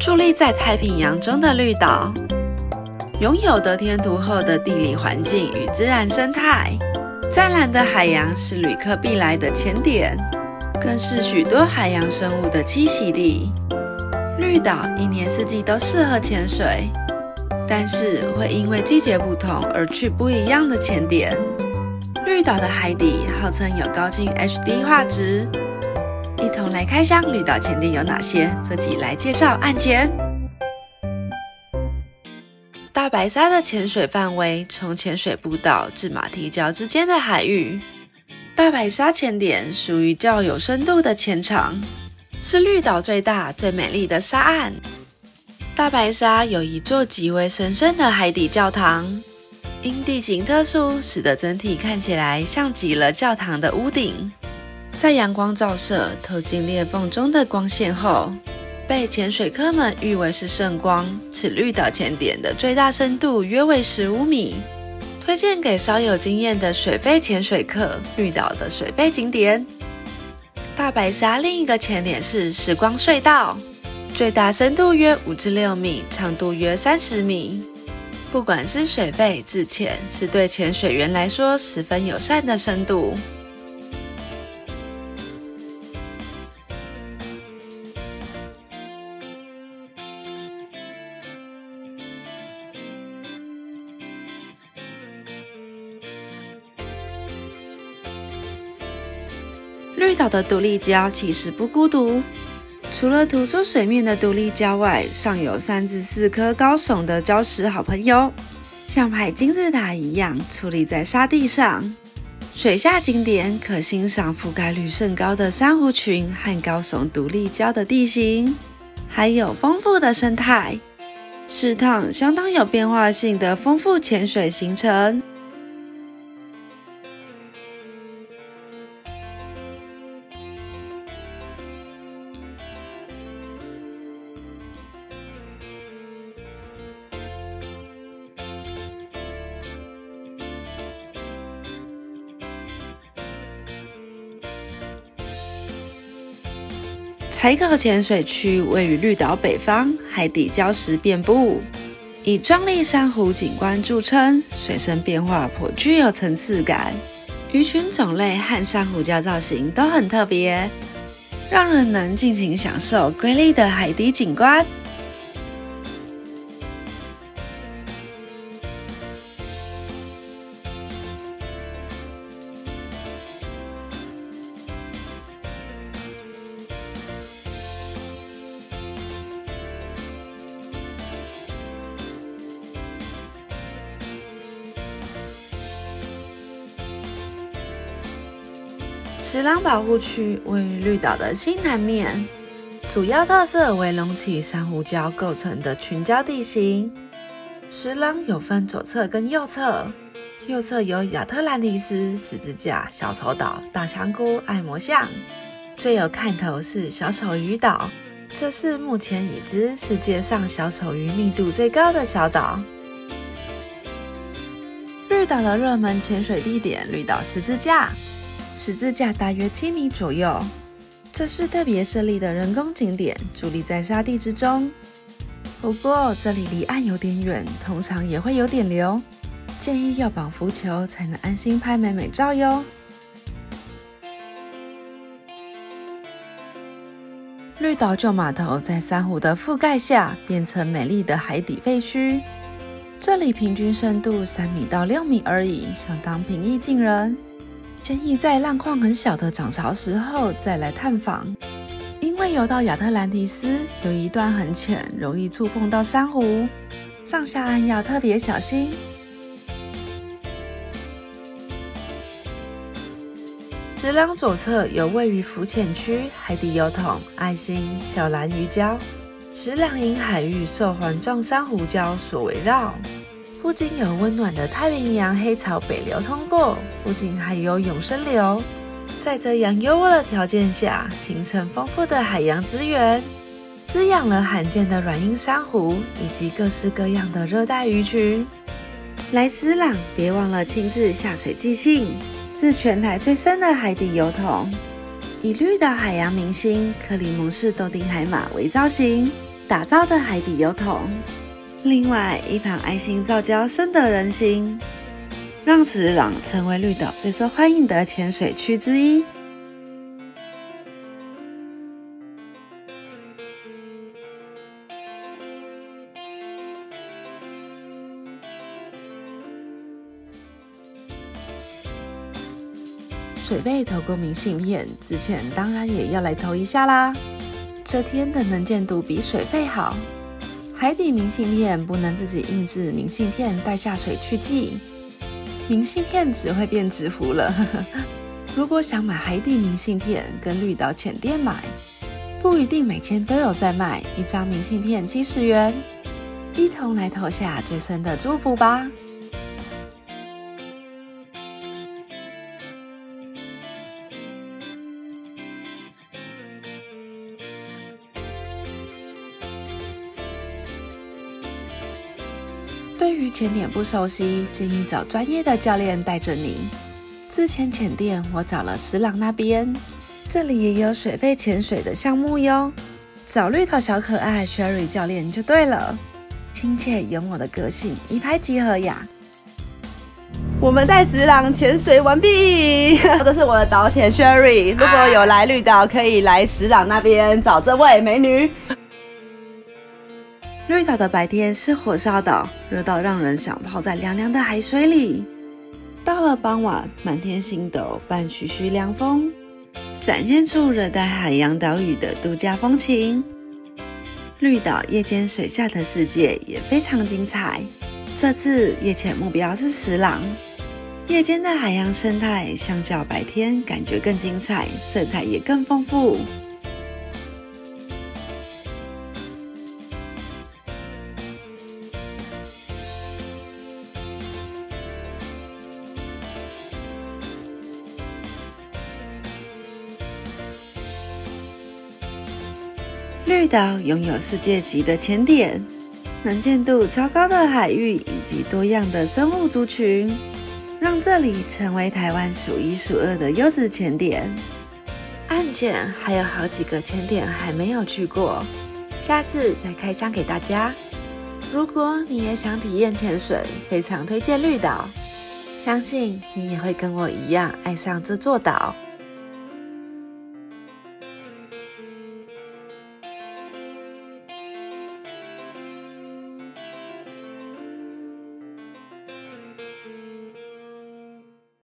矗立在太平洋中的绿岛，拥有得天独厚的地理环境与自然生态。湛蓝的海洋是旅客必来的潜点，更是许多海洋生物的栖息地。绿岛一年四季都适合潜水，但是会因为季节不同而去不一样的潜点。绿岛的海底号称有高清 HD 画质。一同来开箱绿岛潜点有哪些？这集来介绍岸前。大白鲨的潜水范围从潜水步道至马蹄礁之间的海域。大白鲨潜点属于较有深度的潜场，是绿岛最大、最美丽的沙岸。大白鲨有一座极为神圣的海底教堂，因地形特殊，使得整体看起来像极了教堂的屋顶。在阳光照射透进裂缝中的光线后。被潜水客们誉为是圣光，此绿岛潜点的最大深度约为十五米，推荐给稍有经验的水肺潜水客。绿岛的水肺景点，大白鲨另一个潜点是时光隧道，最大深度约五至六米，长度约三十米。不管是水肺自潜，是对潜水员来说十分友善的深度。绿岛的独立礁其实不孤独，除了突出水面的独立礁外，尚有三至四颗高耸的礁石好朋友，像排金字塔一样矗立在沙地上。水下景点可欣赏覆盖率甚高的珊瑚群和高耸独立礁的地形，还有丰富的生态，是趟相当有变化性的丰富潜水行程。柴口潜水区位于绿岛北方，海底礁石遍布，以壮丽珊瑚景观著称，水深变化颇具有层次感，鱼群种类和珊瑚礁造型都很特别，让人能尽情享受瑰丽的海底景观。石廊保护区位于绿岛的西南面，主要特色为隆起珊瑚礁构成的群礁地形。石廊有分左侧跟右侧，右侧有亚特兰蒂斯、十字架、小丑岛、大香菇、爱魔像，最有看头是小丑鱼岛，这是目前已知世界上小丑鱼密度最高的小岛。绿岛的热门潜水地点，绿岛十字架。十字架大约七米左右，这是特别设立的人工景点，伫立在沙地之中。不过这里离岸有点远，通常也会有点流，建议要绑浮球才能安心拍美美照哟。绿岛旧码头在珊瑚的覆盖下变成美丽的海底废墟，这里平均深度三米到六米而已，相当平易近人。建议在浪况很小的涨潮时候再来探访，因为游到亚特兰蒂斯有一段很浅，容易触碰到珊瑚，上下岸要特别小心。直廊左侧有位于浮潜区、海底油桶、爱心、小蓝鱼礁，石廊因海域受环状珊瑚礁所围绕。附近有温暖的太平洋黑潮北流通过，附近还有永生流，在这样优渥的条件下，形成丰富的海洋资源，滋养了罕见的软硬珊瑚以及各式各样的热带鱼群。来石朗，别忘了亲自下水寄信，是全台最深的海底油桶，以绿岛海洋明星克里姆士豆丁海马为造型。打造的海底油桶。另外一旁爱心造礁深得人心，让石朗成为绿岛最受欢迎的潜水区之一。水贝投过明信片，之前当然也要来投一下啦。这天的能见度比水贝好，海底明信片不能自己印制明信片带下水去寄，明信片只会变纸糊了。如果想买海底明信片，跟绿岛浅店买，不一定每天都有在卖，一张明信片七十元，一同来投下最深的祝福吧。对于潜点不熟悉，建议找专业的教练带着你。之前潜店我找了石朗那边，这里也有水肺潜水的项目哟。找绿岛小可爱 Sherry 教练就对了，亲切幽默的个性一拍即合呀。我们在石朗潜水完毕，这是我的导潜 Sherry。如果有来绿岛，可以来石朗那边找这位美女。绿岛的白天是火烧岛，热到让人想泡在凉凉的海水里。到了傍晚，满天星斗伴徐徐凉风，展现出热带海洋岛屿的度假风情。绿岛夜间水下的世界也非常精彩。这次夜潜目标是石朗，夜间的海洋生态相较白天感觉更精彩，色彩也更丰富。绿岛拥有世界级的潜点，能见度超高的海域以及多样的生物族群，让这里成为台湾数一数二的优质潜点。岸潜还有好几个潜点还没有去过，下次再开箱给大家。如果你也想体验潜水，非常推荐绿岛，相信你也会跟我一样爱上这座岛。